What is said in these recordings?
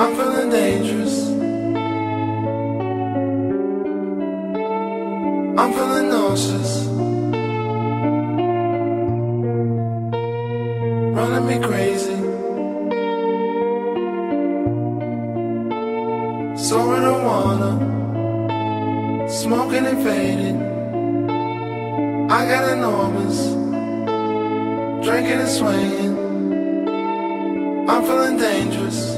I'm feeling dangerous. I'm feeling nauseous. Running me crazy. So I don't wanna. Smoking and fading. I got enormous. Drinking and swinging. I'm feeling dangerous.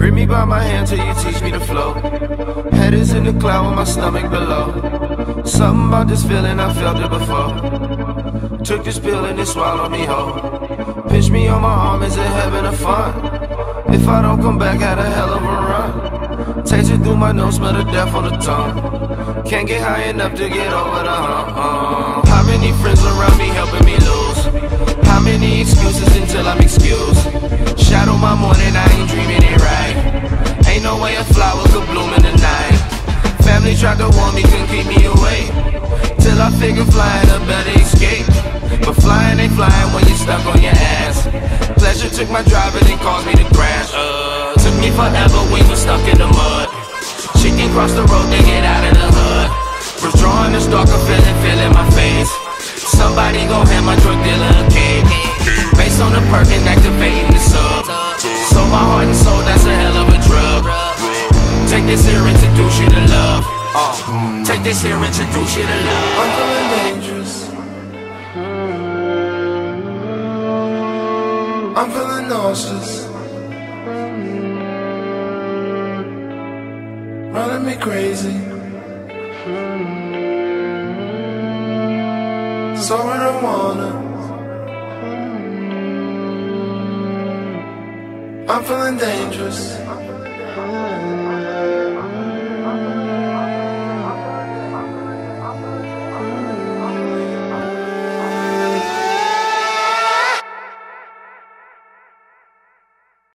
Grip me by my hand till you teach me to flow. Head is in the cloud with my stomach below. Something about this feeling, I felt it before. Took this pill and it swallowed me whole. Pinch me on my arm, is it heaven or fun? If I don't come back, had a hell of a run. Taste it through my nose, smell the death on the tongue. Can't get high enough to get over the hump. Uh. How many friends around me helping me lose? How many excuses until I'm excused? Shadow my morning, I ain't dreaming tried to warn me, couldn't keep me away. Till I figured flying a better escape. But flying ain't flying when you're stuck on your ass. Pleasure took my driver, it caused me to crash. Uh, took me forever when you stuck in the mud. Chicken crossed the road to get out of the hood. Was drawing this darker feeling, feeling my face. Somebody gon' hand my drug dealer a cake. Based on the perk and activating the sub. So my heart and soul, that's a hell of a drug. Take this here, introduce you to love. Uh, take this here, introduce you to love. I'm feeling dangerous. I'm feeling nauseous. Running me crazy. So I don't wanna. I'm feeling dangerous.